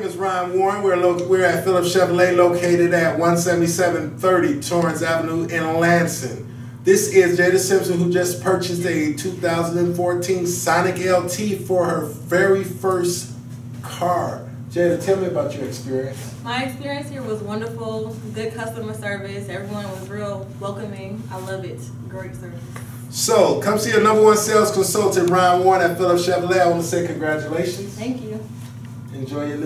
name is Ron Warren. We're we're at Phillips Chevrolet, located at 17730 Torrence Avenue in Lansing. This is Jada Simpson, who just purchased a 2014 Sonic LT for her very first car. Jada, tell me about your experience. My experience here was wonderful. Good customer service. Everyone was real welcoming. I love it. Great service. So, come see your number one sales consultant, Ron Warren at Phillips Chevrolet. I want to say congratulations. Thank you. Enjoy your